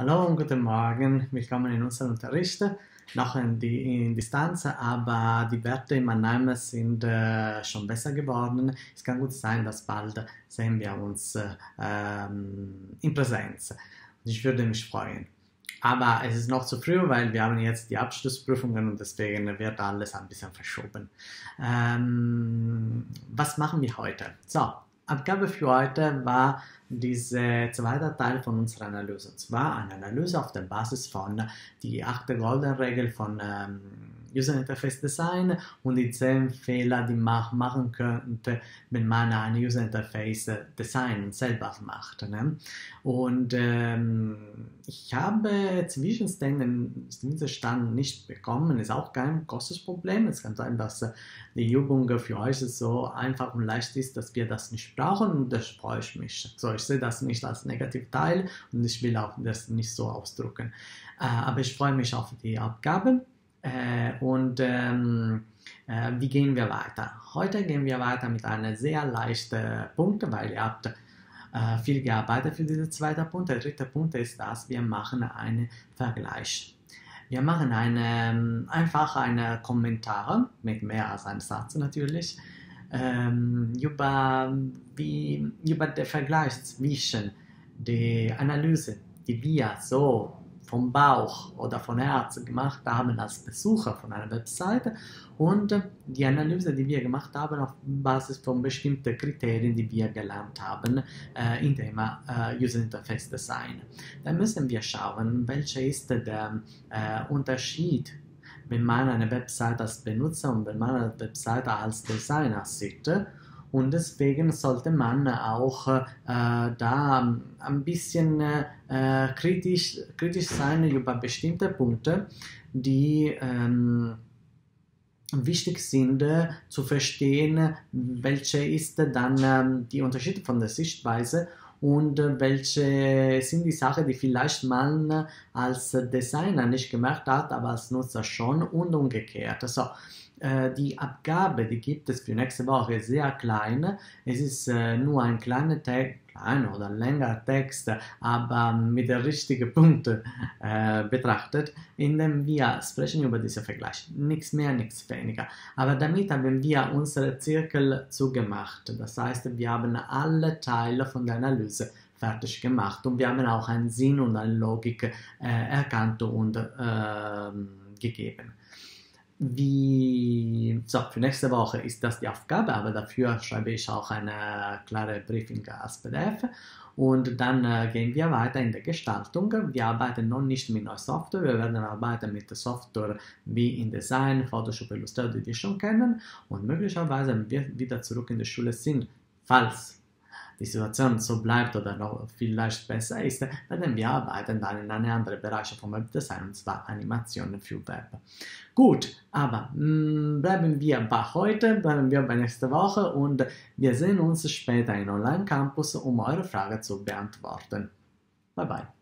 Hallo und guten Morgen, willkommen in unserem Unterricht, noch in, die, in Distanz, aber die Werte in Mannheim sind äh, schon besser geworden. Es kann gut sein, dass bald sehen wir uns äh, in Präsenz. Ich würde mich freuen. Aber es ist noch zu früh, weil wir haben jetzt die Abschlussprüfungen und deswegen wird alles ein bisschen verschoben. Ähm, was machen wir heute? So, Abgabe für heute war dieser zweite Teil von unserer Analyse. Und zwar eine Analyse auf der Basis von die achte Golden-Regel von ähm, User Interface Design und die 10 Fehler, die man machen könnte, wenn man ein User Interface Design selber macht. Ne? Und ähm, ich habe Zwischenstand nicht bekommen, ist auch kein großes Problem. Es kann sein, dass die Übung für euch so einfach und leicht ist, dass wir das nicht brauchen und das freue ich mich. So, ich sehe das nicht als Negativteil und ich will auch das nicht so ausdrücken. Äh, aber ich freue mich auf die Abgabe. Äh, und ähm, äh, wie gehen wir weiter? Heute gehen wir weiter mit einem sehr leichten Punkt, weil ihr habt äh, viel gearbeitet für diesen zweiten Punkt. Der dritte Punkt ist, dass wir machen einen Vergleich. Wir machen eine, ähm, einfach einen Kommentar mit mehr als einem Satz natürlich ähm, über, wie, über den Vergleich zwischen der Analyse, die wir so vom Bauch oder von Herzen gemacht haben als Besucher von einer Webseite und die Analyse, die wir gemacht haben auf Basis von bestimmten Kriterien, die wir gelernt haben äh, im Thema äh, User Interface Design. Da müssen wir schauen, welcher ist der äh, Unterschied wenn man eine Webseite als Benutzer und wenn man eine Webseite als Designer sieht und deswegen sollte man auch äh, da ein bisschen äh, kritisch, kritisch sein über bestimmte Punkte, die ähm, wichtig sind äh, zu verstehen, welche ist dann ähm, die Unterschiede von der Sichtweise und äh, welche sind die Sachen, die vielleicht man als Designer nicht gemerkt hat, aber als Nutzer schon und umgekehrt. Also, äh, die Abgabe, die gibt es für nächste Woche, sehr klein. Es ist äh, nur ein kleiner Text, kleiner oder längerer Text, aber mit den richtigen Punkten äh, betrachtet, in dem wir sprechen über diesen Vergleich. Nichts mehr, nichts weniger. Aber damit haben wir unsere Zirkel zugemacht. Das heißt, wir haben alle Teile von der Analyse fertig gemacht und wir haben auch einen Sinn und eine Logik äh, erkannt und äh, gegeben wie, so, für nächste Woche ist das die Aufgabe, aber dafür schreibe ich auch eine klare Briefing als PDF. Und dann äh, gehen wir weiter in der Gestaltung. Wir arbeiten noch nicht mit neuer Software, wir werden arbeiten mit Software wie InDesign, Photoshop, Illustrator, die wir schon kennen. Und möglicherweise, wenn wir wieder zurück in die Schule sind, falls die Situation so bleibt oder noch vielleicht besser ist, werden wir arbeiten dann in einem anderen Bereich vom Webdesign, und zwar Animationen für Web. Gut, aber mh, mm, bleiben wir bei heute, bleiben wir bei nächster Woche und wir sehen uns später in Online Campus, um eure Frage zu beantworten. Bye bye.